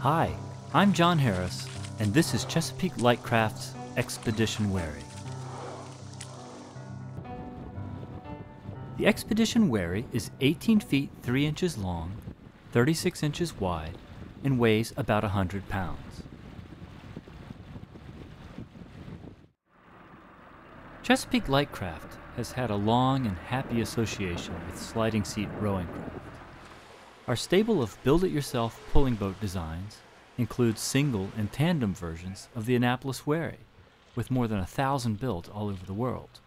Hi, I'm John Harris, and this is Chesapeake Light Craft's Expedition Wherry. The Expedition Wherry is 18 feet 3 inches long, 36 inches wide, and weighs about 100 pounds. Chesapeake Lightcraft has had a long and happy association with sliding seat rowing. Our stable of build it yourself pulling boat designs includes single and tandem versions of the Annapolis Wherry, with more than a thousand built all over the world.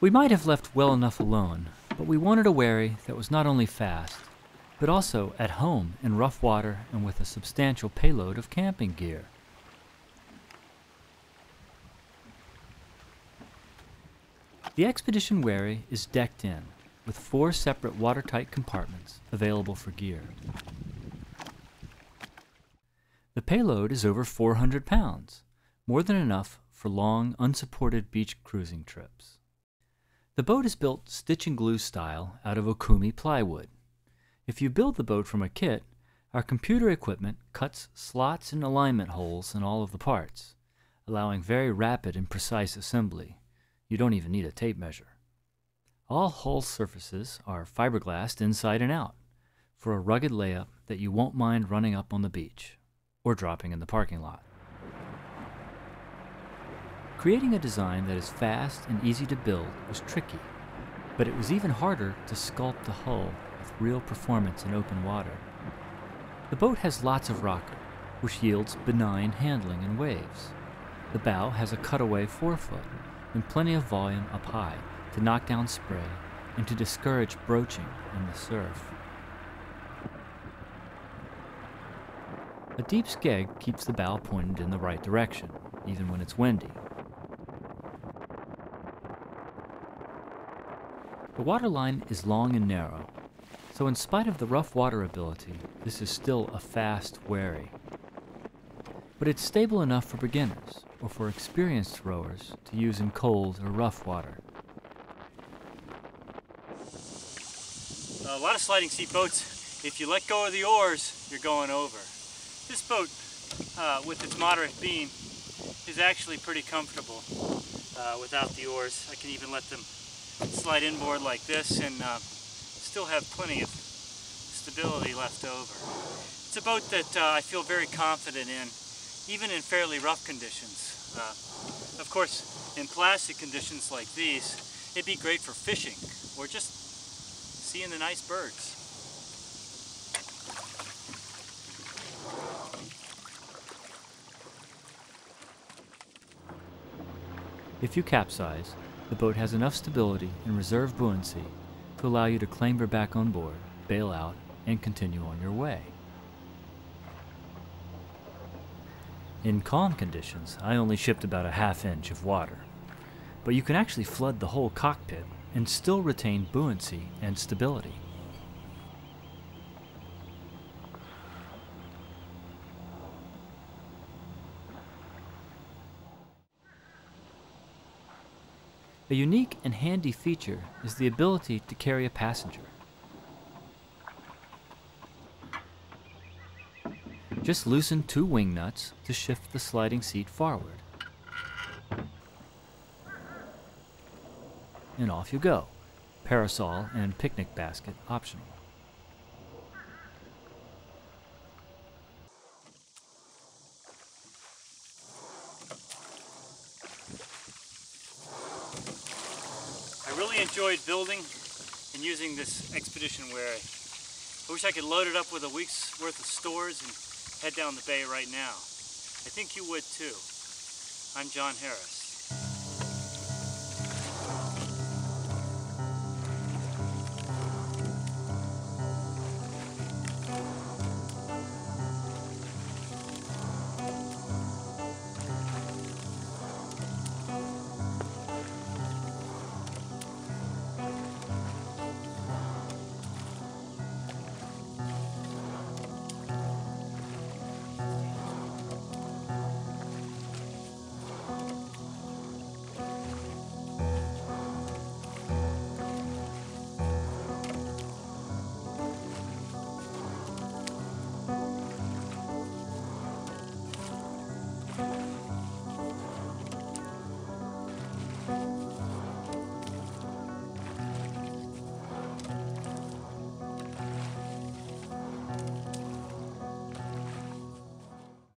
We might have left well enough alone, but we wanted a wherry that was not only fast, but also at home in rough water and with a substantial payload of camping gear. The Expedition Wherry is decked in with four separate watertight compartments available for gear. The payload is over 400 pounds, more than enough for long, unsupported beach cruising trips. The boat is built stitch and glue style out of Okoume plywood. If you build the boat from a kit, our computer equipment cuts slots and alignment holes in all of the parts, allowing very rapid and precise assembly. You don't even need a tape measure. All hull surfaces are fiberglassed inside and out for a rugged layup that you won't mind running up on the beach or dropping in the parking lot. Creating a design that is fast and easy to build was tricky, but it was even harder to sculpt the hull with real performance in open water. The boat has lots of rocker, which yields benign handling in waves. The bow has a cutaway forefoot and plenty of volume up high to knock down spray and to discourage broaching in the surf. A deep skeg keeps the bow pointed in the right direction, even when it's windy. The waterline is long and narrow, so in spite of the rough water ability, this is still a fast wherry. But it's stable enough for beginners, or for experienced rowers to use in cold or rough water. A lot of sliding seat boats, if you let go of the oars, you're going over. This boat, uh, with its moderate beam, is actually pretty comfortable uh, without the oars. I can even let them slide inboard like this and uh, still have plenty of stability left over. It's a boat that uh, I feel very confident in, even in fairly rough conditions. Uh, of course, in plastic conditions like these, it'd be great for fishing or just seeing the nice birds. If you capsize, the boat has enough stability and reserve buoyancy to allow you to clamber back on board, bail out, and continue on your way. In calm conditions, I only shipped about a half inch of water, but you can actually flood the whole cockpit and still retain buoyancy and stability. A unique and handy feature is the ability to carry a passenger. Just loosen two wing nuts to shift the sliding seat forward. And off you go. Parasol and picnic basket optional. I really enjoyed building and using this Expedition Wherry. I wish I could load it up with a week's worth of stores and head down the bay right now. I think you would too. I'm John Harris.